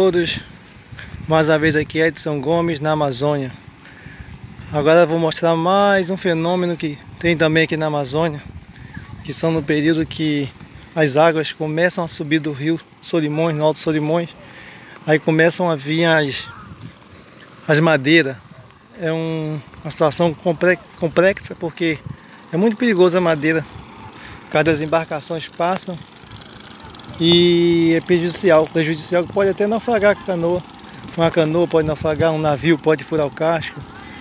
todos, mais uma vez aqui Edson Gomes na Amazônia. Agora vou mostrar mais um fenômeno que tem também aqui na Amazônia, que são no período que as águas começam a subir do rio Solimões, no Alto Solimões, aí começam a vir as, as madeiras. É um, uma situação complexa porque é muito perigoso a madeira. Cada as embarcações passam e é prejudicial. Prejudicial que pode até naufragar a canoa. Uma canoa pode naufragar, um navio pode furar o casco,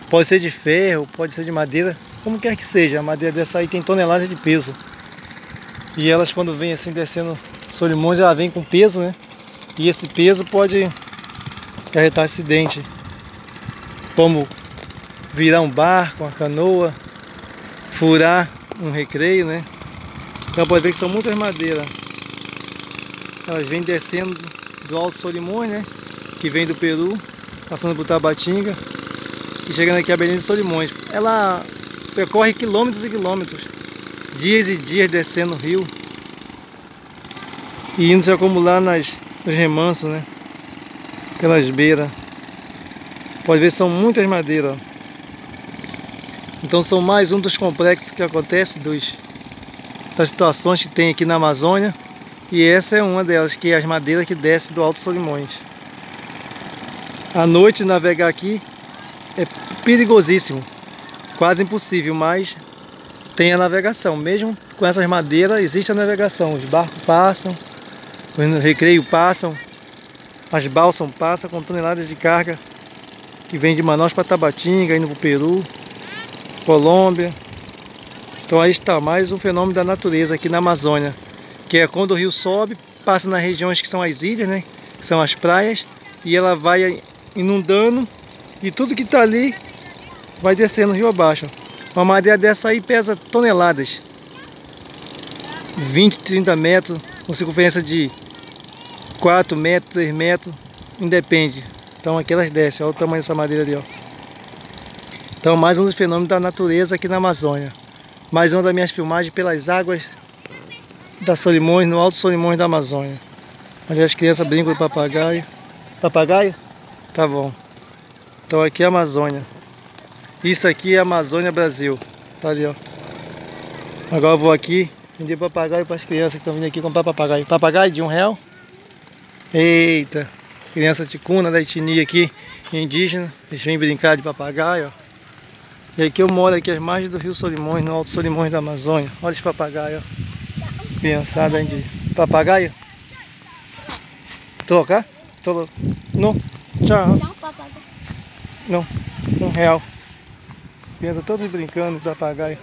pode ser de ferro, pode ser de madeira, como quer que seja. A madeira dessa aí tem toneladas de peso. E elas quando vêm assim descendo Solimões, ela vem com peso, né? E esse peso pode acarretar acidente. Como virar um barco, uma canoa, furar um recreio, né? Então pode ver que são muitas madeiras. Elas vêm descendo do Alto Solimões, né? Que vem do Peru, passando por Tabatinga e chegando aqui a Belém de Solimões. Ela percorre quilômetros e quilômetros, dias e dias descendo o rio e indo se acumular nas, nos remansos, né? Pelas beiras. Pode ver são muitas madeiras. Então são mais um dos complexos que acontece dos, das situações que tem aqui na Amazônia. E essa é uma delas, que é as madeiras que descem do Alto Solimões. À noite navegar aqui é perigosíssimo, quase impossível, mas tem a navegação. Mesmo com essas madeiras existe a navegação. Os barcos passam, os recreios passam, as balsas passam com toneladas de carga que vem de Manaus para Tabatinga, indo para o Peru, Colômbia. Então aí está mais um fenômeno da natureza aqui na Amazônia que é quando o rio sobe, passa nas regiões que são as ilhas, né? Que são as praias, e ela vai inundando e tudo que está ali vai descendo rio abaixo. Uma madeira dessa aí pesa toneladas. 20, 30 metros, com circunferência de 4 metros, 3 metros, independe. Então aqui elas descem, olha o tamanho dessa madeira ali, ó. Então mais um dos fenômenos da natureza aqui na Amazônia. Mais uma das minhas filmagens pelas águas da Solimões, no Alto Solimões da Amazônia. Ali as crianças brincam de papagaio. Papagaio? Tá bom. Então aqui é a Amazônia. Isso aqui é Amazônia Brasil. Tá ali, ó. Agora eu vou aqui vender papagaio para as crianças que estão vindo aqui comprar papagaio. Papagaio de um real? Eita! Criança ticuna da etnia aqui, indígena. Eles vêm brincar de papagaio, ó. E aqui eu moro aqui às margens do Rio Solimões, no Alto Solimões da Amazônia. Olha os papagaios, ó. Criançada de papagaio. Trocar? Troca? Não. Tchau. Não. Um real. Criança todos brincando de papagaio.